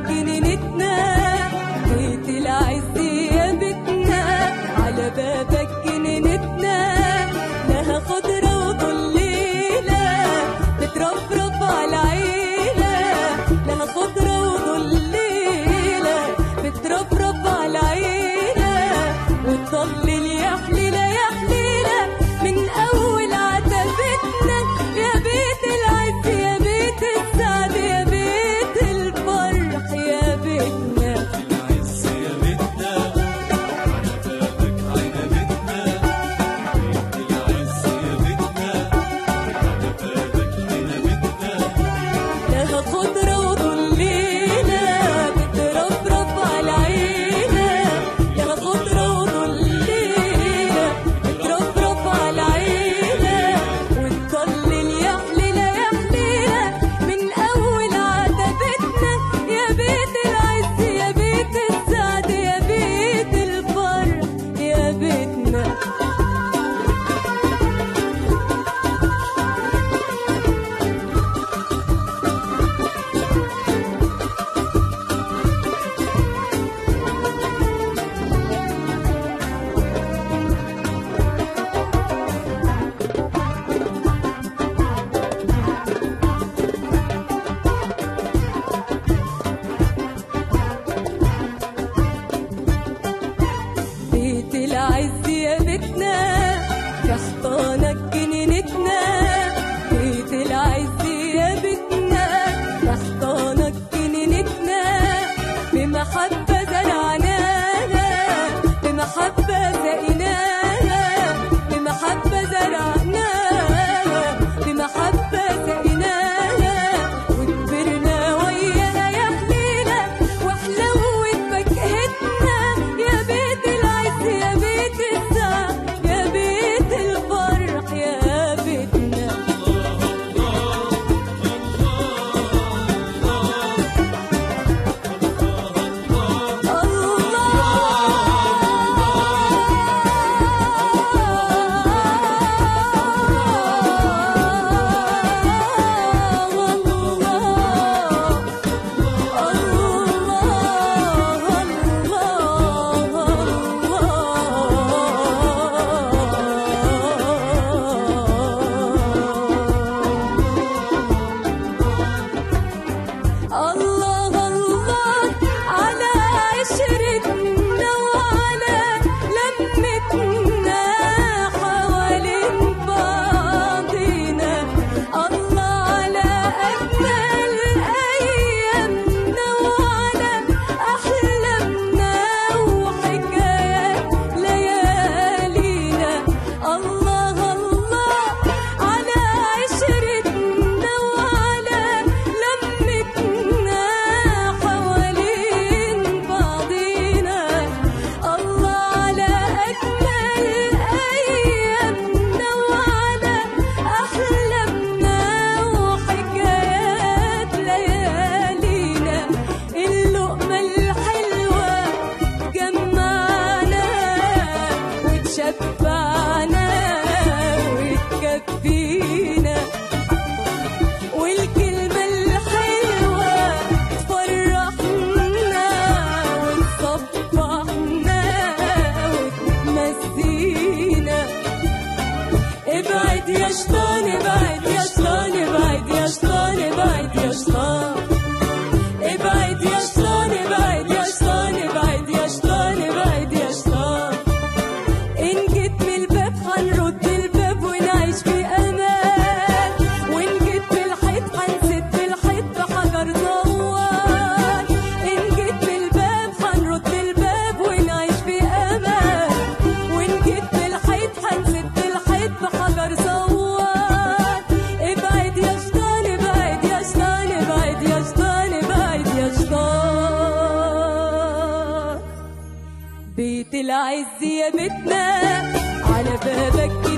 جنينتنا على بابك جنينتنا لها خضرة وظليلة بترفرف على العيلة لها خضرة بعد يا شلون بعد يا شلون بعد يا شلون بعد يا شلون العز يا بيتنا على بابك